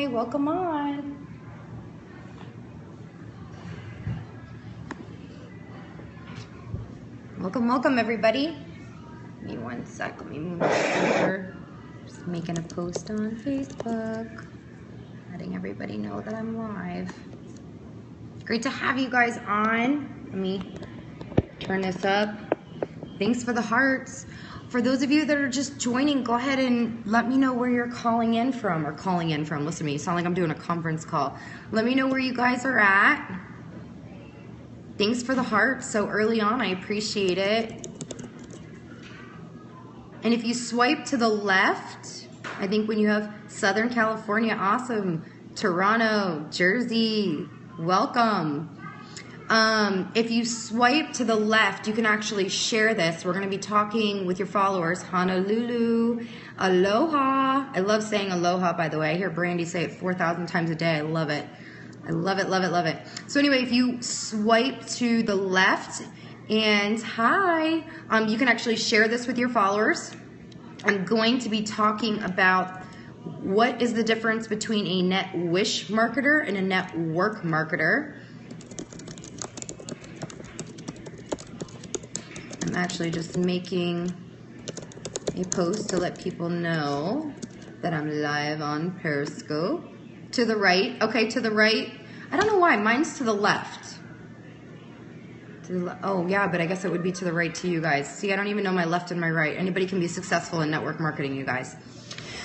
Hi, welcome on. Welcome, welcome, everybody. Give me one sec. Let me move over. Just making a post on Facebook, letting everybody know that I'm live. Great to have you guys on. Let me turn this up. Thanks for the hearts. For those of you that are just joining, go ahead and let me know where you're calling in from or calling in from. Listen to me, sound like I'm doing a conference call. Let me know where you guys are at. Thanks for the heart so early on. I appreciate it. And if you swipe to the left, I think when you have Southern California, awesome. Toronto, Jersey, welcome. Um, if you swipe to the left, you can actually share this. We're going to be talking with your followers. Honolulu, aloha. I love saying aloha, by the way. I hear Brandy say it 4,000 times a day. I love it. I love it, love it, love it. So anyway, if you swipe to the left and hi, um, you can actually share this with your followers. I'm going to be talking about what is the difference between a net wish marketer and a network marketer. I'm actually just making a post to let people know that I'm live on Periscope. To the right. Okay, to the right. I don't know why. Mine's to the left. To the le- oh, yeah, but I guess it would be to the right to you guys. See, I don't even know my left and my right. Anybody can be successful in network marketing, you guys.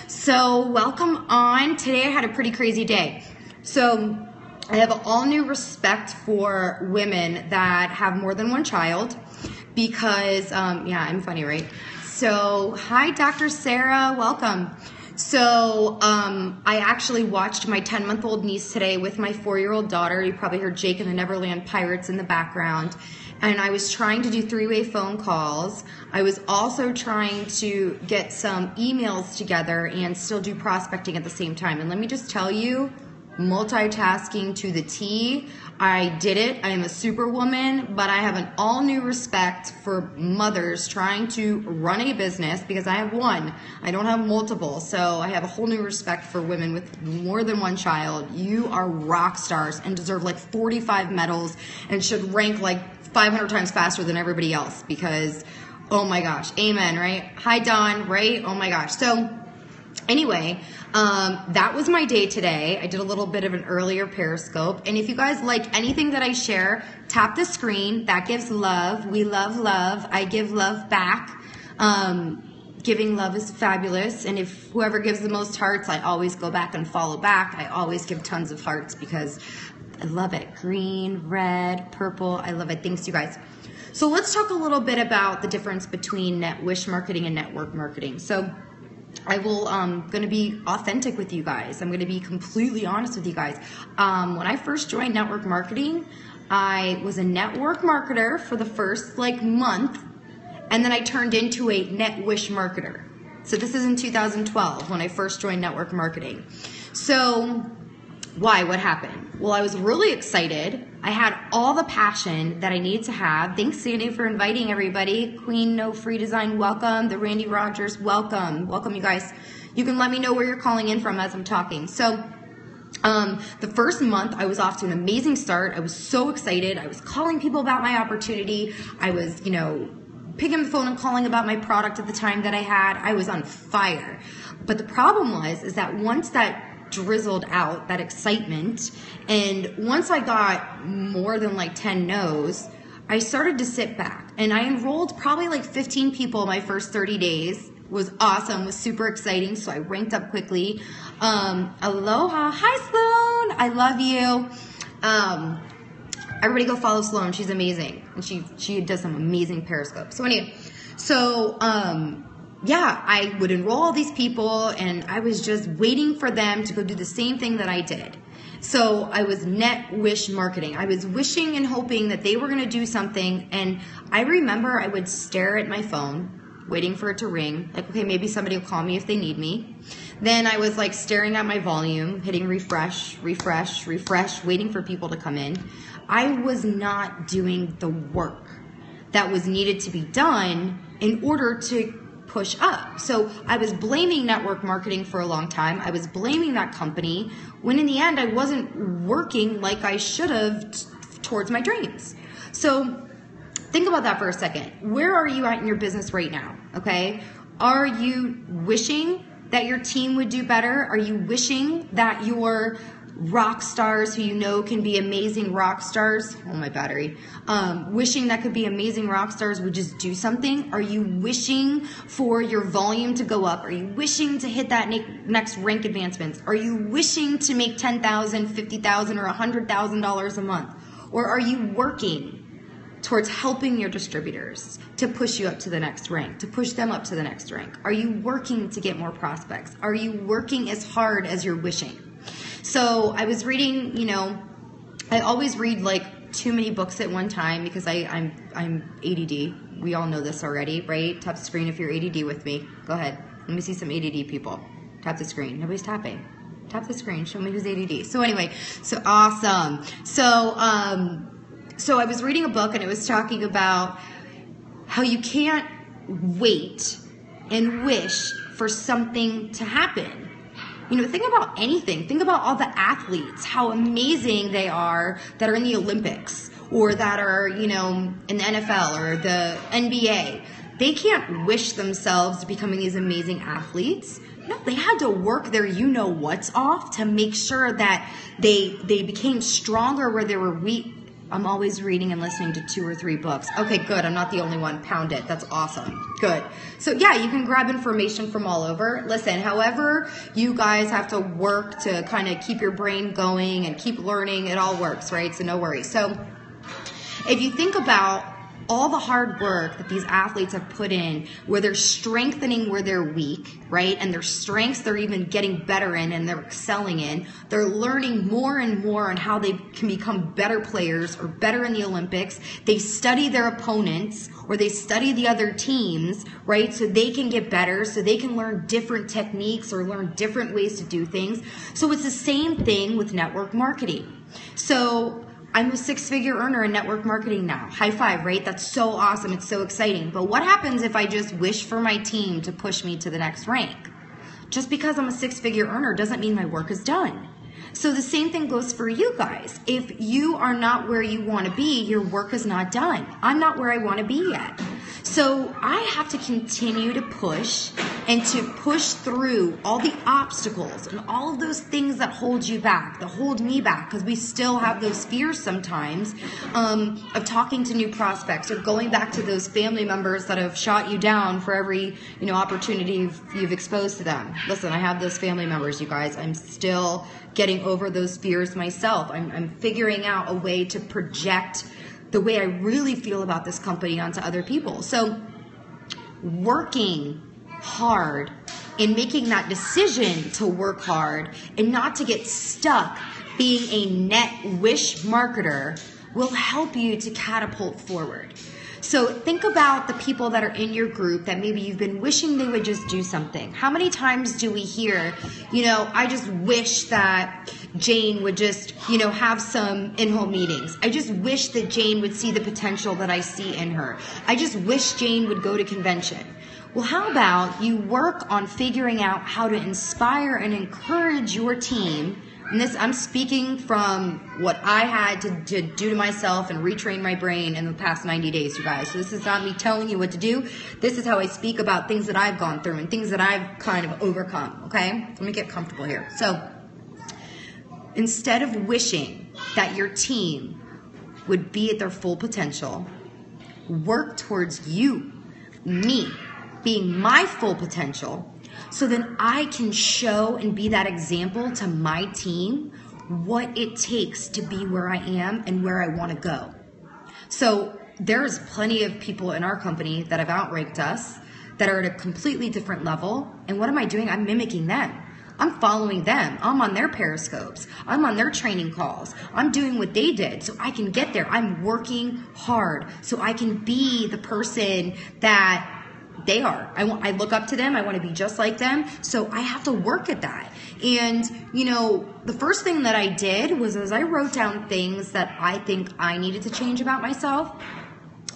So, welcome on. Today I had a pretty crazy day. So, I have all new respect for women that have more than one child because, um, yeah, I'm funny, right? So, hi, Dr. Sarah. Welcome. So um, I actually watched my 10 month old niece today with my four year old daughter. You probably heard Jake and the Neverland Pirates in the background. And I was trying to do three way phone calls. I was also trying to get some emails together and still do prospecting at the same time. And let me just tell you, multitasking to the T. I did it. I am a superwoman, but I have an all new respect for mothers trying to run a business because I have one. I don't have multiple. So I have a whole new respect for women with more than one child. You are rock stars and deserve like 45 medals and should rank like 500 times faster than everybody else because, oh my gosh, amen, right? Hi, Don, right? Oh my gosh. So, anyway, um, that was my day today. I did a little bit of an earlier Periscope. And if you guys like anything that I share, tap the screen. That gives love. We love love. I give love back. Um, giving love is fabulous. And if whoever gives the most hearts, I always go back and follow back. I always give tons of hearts because I love it. Green, red, purple. I love it. Thanks, you guys. So let's talk a little bit about the difference between net wish marketing and network marketing. So I will um going to be authentic with you guys. I'm going to be completely honest with you guys. Um, when I first joined network marketing, I was a network marketer for the first like month, and then I turned into a net wish marketer. So this is in 2012 when I first joined network marketing. So why? What happened? Well, I was really excited. I had all the passion that I needed to have. Thanks, Sandy, for inviting everybody. Queen No Free Design, welcome. The Randy Rogers, welcome. Welcome, you guys. You can let me know where you're calling in from as I'm talking. So, um, the first month, I was off to an amazing start. I was so excited. I was calling people about my opportunity. I was, you know, picking the phone and calling about my product at the time that I had. I was on fire. But the problem was, is that once that drizzled out that excitement. And once I got more than like 10 no's, I started to sit back and I enrolled probably like 15 people my first 30 days. Was awesome, was super exciting. So I ranked up quickly. Um, aloha. Hi, Sloan. I love you. Um, everybody go follow Sloan. She's amazing. And she, she does some amazing periscope. So anyway, so, um, yeah, I would enroll all these people and I was just waiting for them to go do the same thing that I did. So I was net wish marketing. I was wishing and hoping that they were going to do something. And I remember I would stare at my phone, waiting for it to ring. Like, okay, maybe somebody will call me if they need me. Then I was like staring at my volume, hitting refresh, refresh, refresh, waiting for people to come in. I was not doing the work that was needed to be done in order to push up. So I was blaming network marketing for a long time. I was blaming that company when in the end I wasn't working like I should have t- towards my dreams. So think about that for a second. Where are you at in your business right now? Okay. Are you wishing that your team would do better? Are you wishing that your rock stars who you know can be amazing rock stars. Oh, my battery. Um, wishing that could be amazing rock stars would just do something? Are you wishing for your volume to go up? Are you wishing to hit that ne- next rank advancements? Are you wishing to make $10,000, $50,000, or $100,000 a month? Or are you working towards helping your distributors to push you up to the next rank, to push them up to the next rank? Are you working to get more prospects? Are you working as hard as you're wishing? So I was reading, you know, I always read like too many books at one time because I, I'm I'm ADD. We all know this already, right? Tap the screen if you're ADD with me. Go ahead. Let me see some ADD people. Tap the screen. Nobody's tapping. Tap the screen. Show me who's ADD. So anyway, so awesome. So um, so I was reading a book and it was talking about how you can't wait and wish for something to happen you know, think about anything. Think about all the athletes, how amazing they are that are in the Olympics or that are, you know, in the NFL or the NBA. They can't wish themselves becoming these amazing athletes. No, they had to work their you know what's off to make sure that they they became stronger where they were weak I'm always reading and listening to two or three books. Okay, good. I'm not the only one. Pound it. That's awesome. Good. So, yeah, you can grab information from all over. Listen, however, you guys have to work to kind of keep your brain going and keep learning, it all works, right? So, no worries. So, if you think about all the hard work that these athletes have put in, where they're strengthening where they're weak, right? And their strengths they're even getting better in and they're excelling in. They're learning more and more on how they can become better players or better in the Olympics. They study their opponents or they study the other teams, right? So they can get better, so they can learn different techniques or learn different ways to do things. So it's the same thing with network marketing. So I'm a six figure earner in network marketing now. High five, right? That's so awesome. It's so exciting. But what happens if I just wish for my team to push me to the next rank? Just because I'm a six figure earner doesn't mean my work is done. So the same thing goes for you guys. If you are not where you want to be, your work is not done. I'm not where I want to be yet. So I have to continue to push and to push through all the obstacles and all of those things that hold you back, that hold me back, because we still have those fears sometimes um, of talking to new prospects or going back to those family members that have shot you down for every you know opportunity you've, you've exposed to them. Listen, I have those family members, you guys. I'm still getting over those fears myself. I'm, I'm figuring out a way to project the way I really feel about this company onto other people. So, working hard and making that decision to work hard and not to get stuck being a net wish marketer will help you to catapult forward. So think about the people that are in your group that maybe you've been wishing they would just do something. How many times do we hear, you know, I just wish that Jane would just, you know, have some in-home meetings. I just wish that Jane would see the potential that I see in her. I just wish Jane would go to convention. Well, how about you work on figuring out how to inspire and encourage your team and this, I'm speaking from what I had to, to do to myself and retrain my brain in the past 90 days, you guys. So this is not me telling you what to do. This is how I speak about things that I've gone through and things that I've kind of overcome, okay? Let me get comfortable here. So instead of wishing that your team would be at their full potential, work towards you, me, being my full potential so then I can show and be that example to my team what it takes to be where I am and where I want to go. So there's plenty of people in our company that have outranked us that are at a completely different level. And what am I doing? I'm mimicking them. I'm following them. I'm on their periscopes. I'm on their training calls. I'm doing what they did so I can get there. I'm working hard so I can be the person that they are. I, want, I look up to them. I want to be just like them. So I have to work at that. And, you know, the first thing that I did was as I wrote down things that I think I needed to change about myself,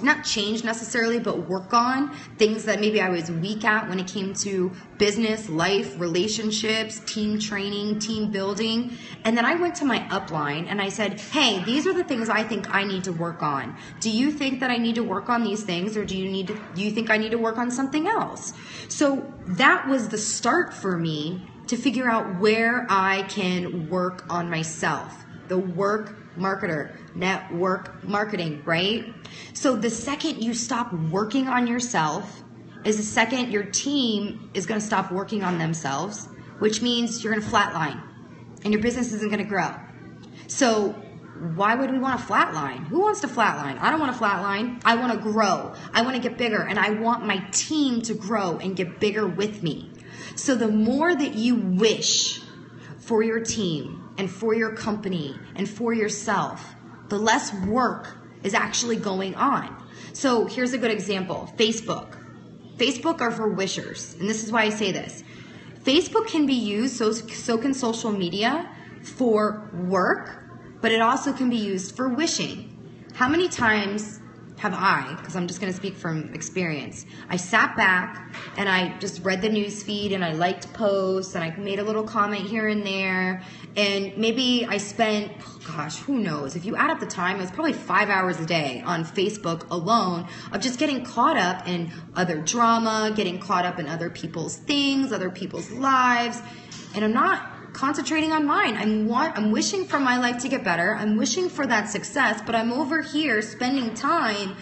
not change necessarily, but work on things that maybe I was weak at when it came to business, life, relationships, team training, team building. And then I went to my upline and I said, Hey, these are the things I think I need to work on. Do you think that I need to work on these things or do you need to, do you think I need to work on something else? So that was the start for me to figure out where I can work on myself. The work marketer, network marketing, right? So the second you stop working on yourself is the second your team is going to stop working on themselves, which means you're going to flatline and your business isn't going to grow. So why would we want a flatline? Who wants to flatline? I don't want a flatline. I want to grow. I want to get bigger and I want my team to grow and get bigger with me. So the more that you wish for your team and for your company and for yourself, the less work is actually going on. So here's a good example Facebook. Facebook are for wishers, and this is why I say this. Facebook can be used, so, so can social media, for work, but it also can be used for wishing. How many times have I, because I'm just going to speak from experience, I sat back and I just read the news feed and I liked posts and I made a little comment here and there. And maybe I spent, gosh, who knows? If you add up the time, it was probably five hours a day on Facebook alone of just getting caught up in other drama, getting caught up in other people's things, other people's lives. And I'm not concentrating on mine. I'm want I'm wishing for my life to get better. I'm wishing for that success, but I'm over here spending time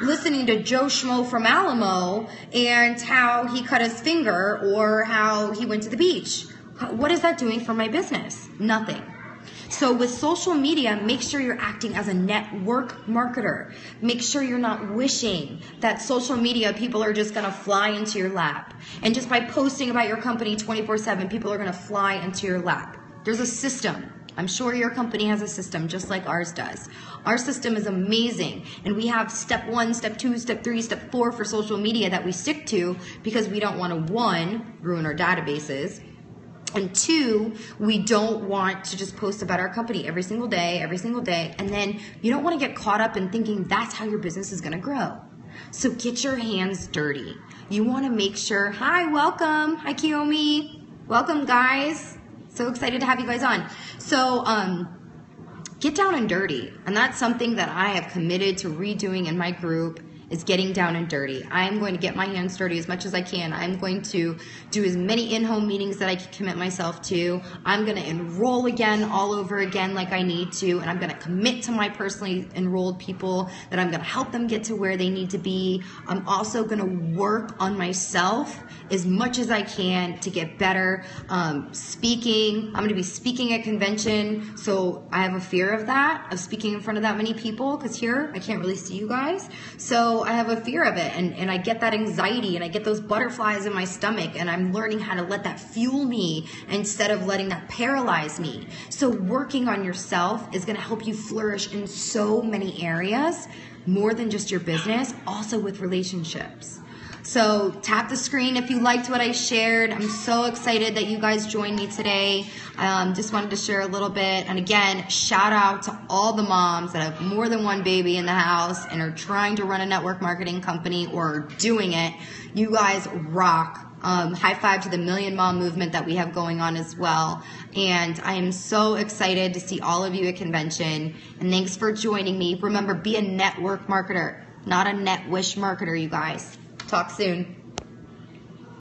listening to Joe Schmo from Alamo and how he cut his finger or how he went to the beach. What is that doing for my business? Nothing. So with social media, make sure you're acting as a network marketer. Make sure you're not wishing that social media people are just going to fly into your lap. And just by posting about your company 24/7, people are going to fly into your lap. There's a system. I'm sure your company has a system just like ours does. Our system is amazing, and we have step one, step two, step three, step four for social media that we stick to because we don't want to, one, ruin our databases, and two, we don't want to just post about our company every single day, every single day. And then you don't want to get caught up in thinking that's how your business is going to grow. So get your hands dirty. You want to make sure, hi, welcome. Hi, Kiyomi. Welcome, guys. So excited to have you guys on. So, um, get down and dirty. And that's something that I have committed to redoing in my group is getting down and dirty. I am going to get my hands dirty as much as I can. I'm going to do as many in-home meetings that I can commit myself to. I'm going to enroll again all over again like I need to, and I'm going to commit to my personally enrolled people that I'm going to help them get to where they need to be. I'm also going to work on myself as much as I can to get better. Um, speaking, I'm going to be speaking at convention, so I have a fear of that, of speaking in front of that many people, because here I can't really see you guys. I have a fear of it and, and I get that anxiety and I get those butterflies in my stomach and I'm learning how to let that fuel me instead of letting that paralyze me. So working on yourself is going to help you flourish in so many areas, more than just your business, also with relationships. So tap the screen if you liked what I shared. I'm so excited that you guys joined me today. Um, just wanted to share a little bit. And again, shout out to all the moms that have more than one baby in the house and are trying to run a network marketing company or doing it. You guys rock. Um, high five to the Million Mom movement that we have going on as well. And I am so excited to see all of you at convention. And thanks for joining me. Remember, be a network marketer, not a net wish marketer, you guys. Talk soon.